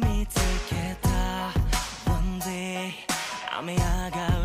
見つけた。One day 雨上がる。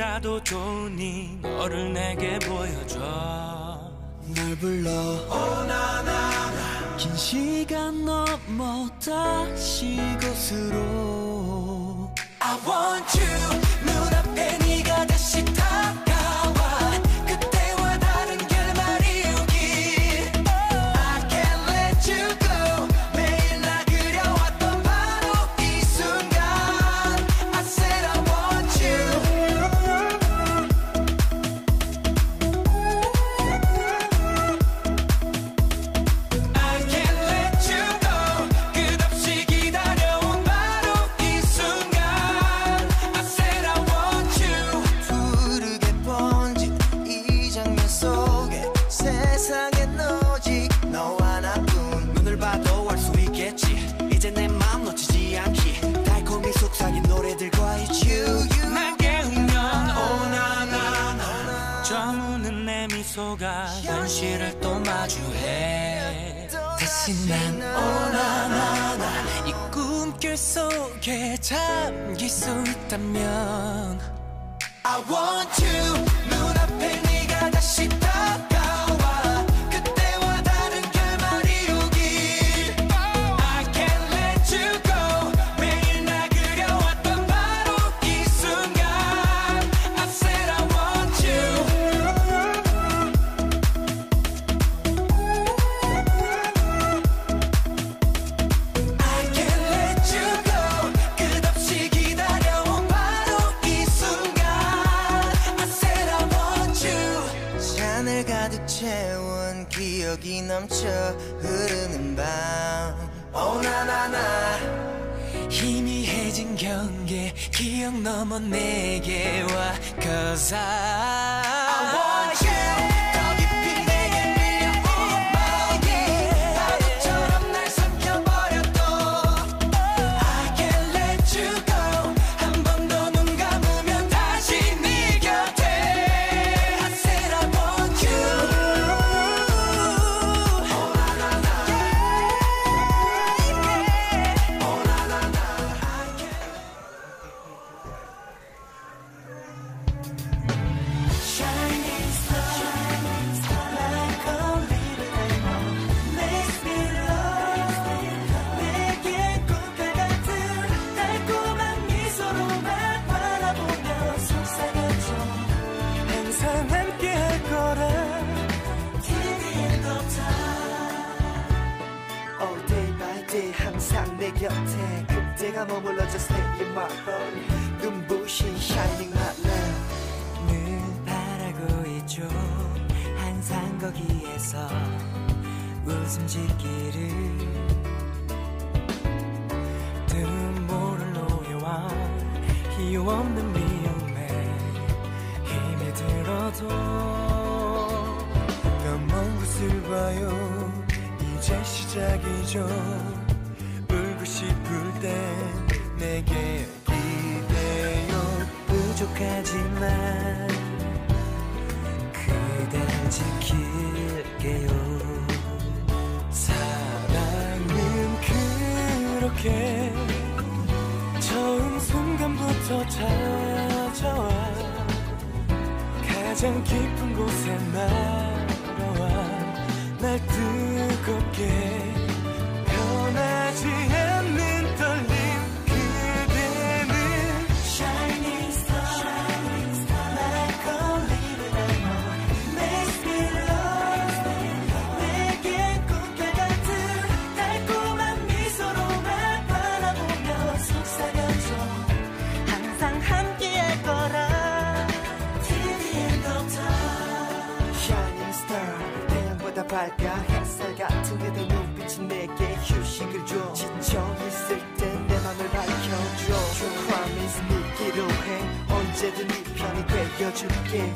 이라도 좋으니 너를 내게 보여줘. 널 불러. 오나나 긴 시간 넘어 다시 곳으로. I want you. 미소가 현실을 또 마주해. 다시 난 오나나나 이 꿈결 속에 잠길 수 있다면 I want you. 눈앞에 네가 다시 채운 기억이 넘쳐 흐르는 밤. 오나나나 희미해진 경계 기억 넘어 내게 와. Cause I 이유 없는 미움에 힘이 들어도 너먼 곳을 봐요. 이제 시작이죠. 울고 싶을 땐 내게 기대요. 부족하지만 그댈 지킬 순간부터 찾아와 가장 깊은 곳에 날아와 날 뜨겁게 언제든 네 편이 되어줄게.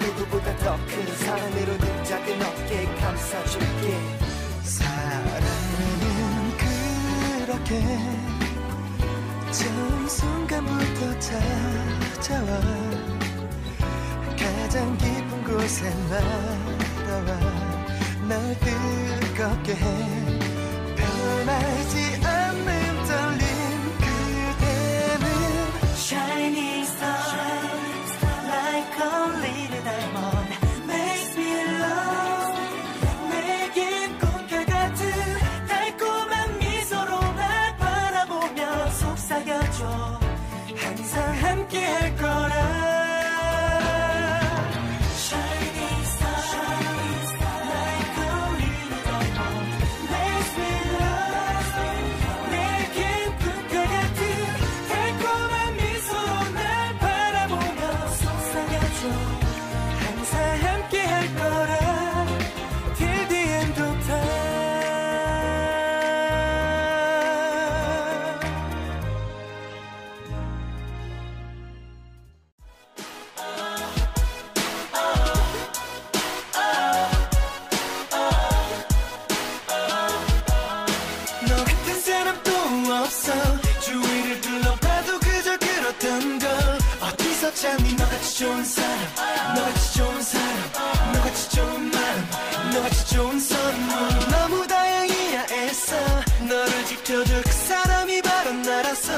누구보다 더 큰 사랑으로 네 작은 어깨 감싸줄게. 사랑은 그렇게 처음 순간부터 찾아와. 가장 깊은 곳에 날아와. 날 뜨겁게 해. 변하지 찾니 너같이 좋은 사람 너같이 좋은 사람 너같이 좋은 마음 너같이 좋은 선물. 너무 다행이야 애써. 너를 지켜줄 그 사람이 바로 나라서.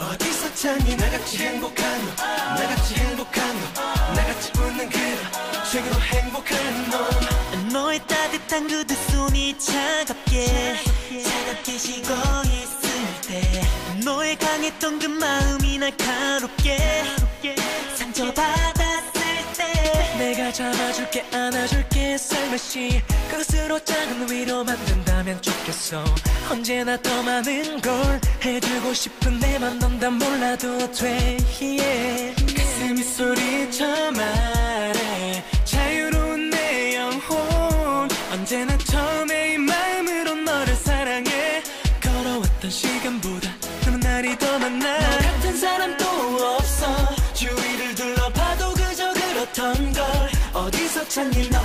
어디서 찾니? 나같이 행복한 너 나같이 행복한 너 나같이 웃는 그런 최고로 행복한 너 너의 따뜻한 그 두 손이 차갑게 차갑게 식어 있을 때. 너의 강했던 그 마음이 날카롭게 상처받았을 때 내가 잡아줄게 안아줄게 살며시 그것으로 작은 위로 만든다면 좋겠어. 언제나 더 많은 걸 해주고 싶은 내맘 넌 다 몰라도 돼. Yeah. 가슴이 소리쳐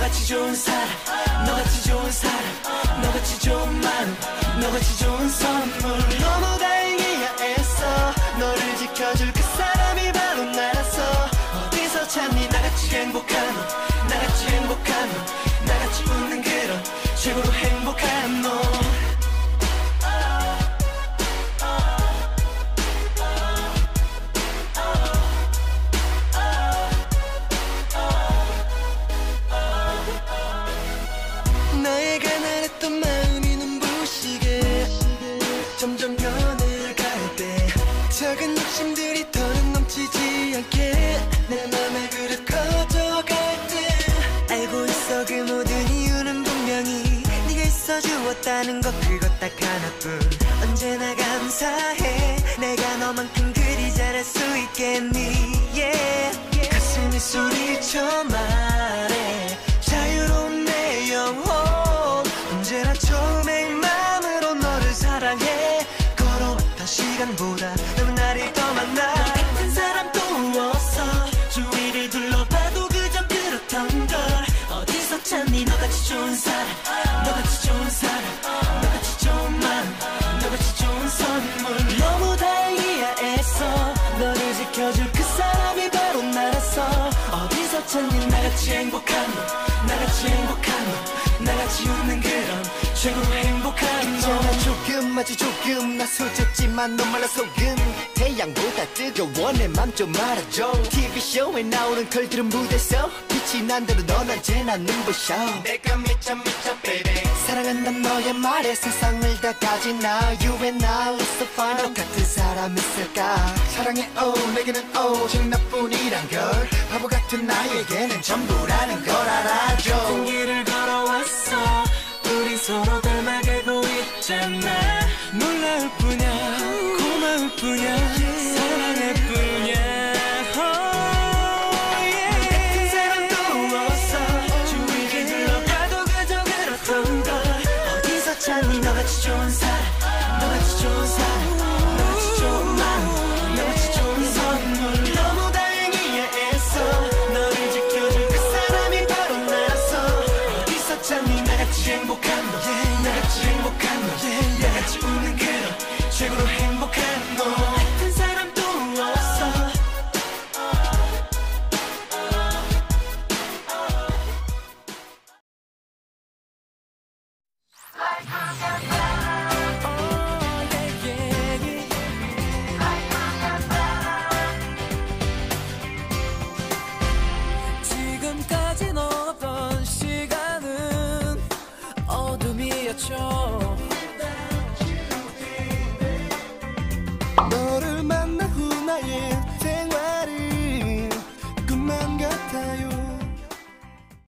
너같이 좋은 사람 너같이 좋은 사람 너같이 좋은 마음 너같이 좋은 선 있어 주었다는 것 그것 딱 하나뿐. 언제나 감사해. 내가 너만큼 그리 잘할 수 있겠니? Yeah. 가슴이 소리쳐 말 어디서 찾니 나같이 행복한 너 나같이 행복한 너 나같이 웃는 그런 최고로 행복한 너. 조금 아주 조금. 나 소졌지만 너 말라 속은 태양보다 뜨거워. 내 맘 좀 알아줘. TV쇼에 나오는 걸들은 무대서 빛이 난대로 넌 언제나 눈부셔. 내가 미쳐 미쳐 baby. 사랑한단 너의 말에 세상을 다 가진 나. You and I are so fine. 너 같은 사람 있을까? 사랑해 oh. 내게는 오직 나뿐이란 걸. 바보 같은 나에게는 전부라는 걸 알아줘 서로 닮아가고 있잖아. 놀라울 뿐이야. 고마울 뿐이야